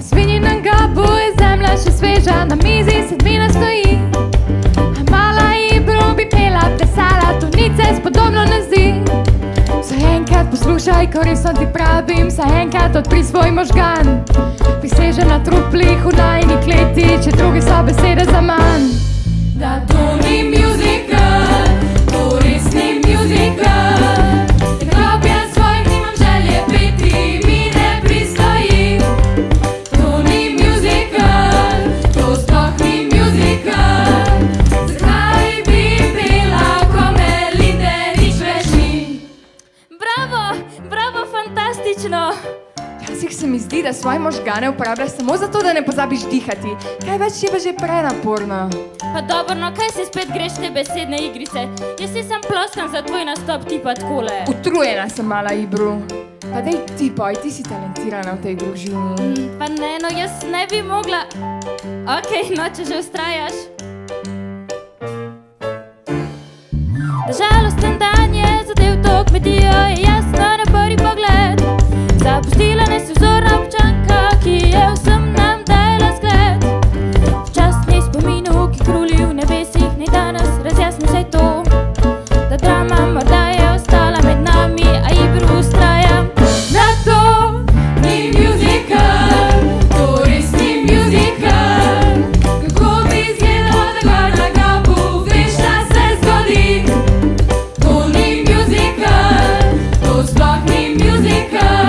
Na svinjinem gabu je zemlja še sveža, na mizi sedmina stoji. A mala Ibro bi pela, plesala, to nice spodobno ne zdi. Saj enkrat poslušaj, koristno ti pravim, saj enkrat odpri svoj možgan. Priseže na truplih v najni kleti, če drugi so besede za manj. Včasih se mi zdi, da svoje možgane uporabljaš samo zato, da ne pozabiš dihati. Kaj več je pa že prenaporno? Pa dobro, no kaj si spet greš te besedne igrice? Jaz si sem ploskam za tvoj nastop, ti pa takole. Utrujena sem mala Ibru. Pa dej ti poj, ti si talentirana v tej družini. Mm, pa ne, no jaz ne bi mogla. Ok, no če že ustrajaš. Žalosten dan je zadev to kmetijo, ja. musical.